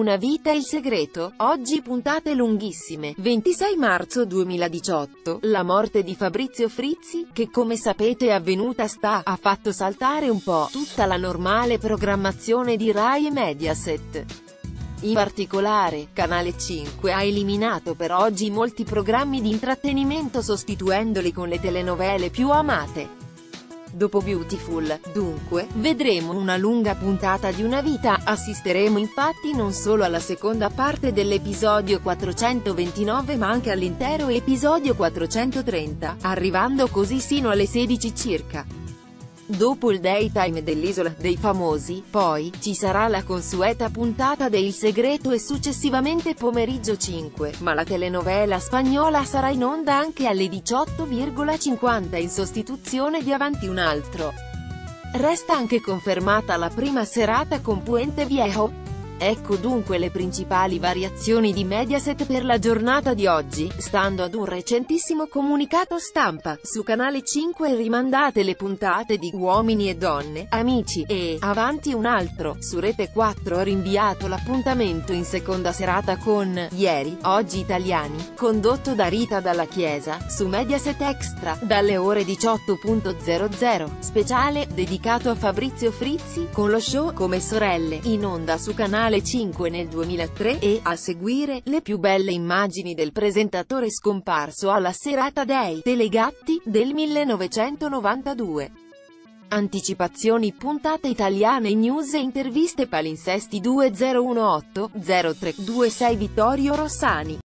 una vita il segreto, oggi puntate lunghissime, 26 marzo 2018, la morte di Fabrizio Frizzi, che come sapete è avvenuta sta, ha fatto saltare un po' tutta la normale programmazione di Rai e Mediaset. In particolare, Canale 5 ha eliminato per oggi molti programmi di intrattenimento sostituendoli con le telenovele più amate. Dopo Beautiful, dunque, vedremo una lunga puntata di una vita, assisteremo infatti non solo alla seconda parte dell'episodio 429 ma anche all'intero episodio 430, arrivando così sino alle 16 circa. Dopo il daytime dell'Isola dei Famosi, poi, ci sarà la consueta puntata de Il Segreto e successivamente pomeriggio 5, ma la telenovela spagnola sarà in onda anche alle 18,50 in sostituzione di Avanti un altro. Resta anche confermata la prima serata con Puente Viejo, Ecco dunque le principali variazioni di Mediaset per la giornata di oggi, stando ad un recentissimo comunicato stampa, su Canale 5 rimandate le puntate di Uomini e Donne, Amici, e Avanti un altro, su Rete 4 ha rinviato l'appuntamento in seconda serata con Ieri, Oggi Italiani, condotto da Rita Dalla Chiesa, su Mediaset Extra, dalle ore 18.00, speciale, dedicato a Fabrizio Frizzi, con lo show Come Sorelle, in onda su Canale Canale 5 nel 2003 e, a seguire, le più belle immagini del presentatore scomparso alla serata dei Telegatti, del 1992. Anticipazioni puntate italiane news e interviste palinsesti 2018 0326 Vittorio Rossani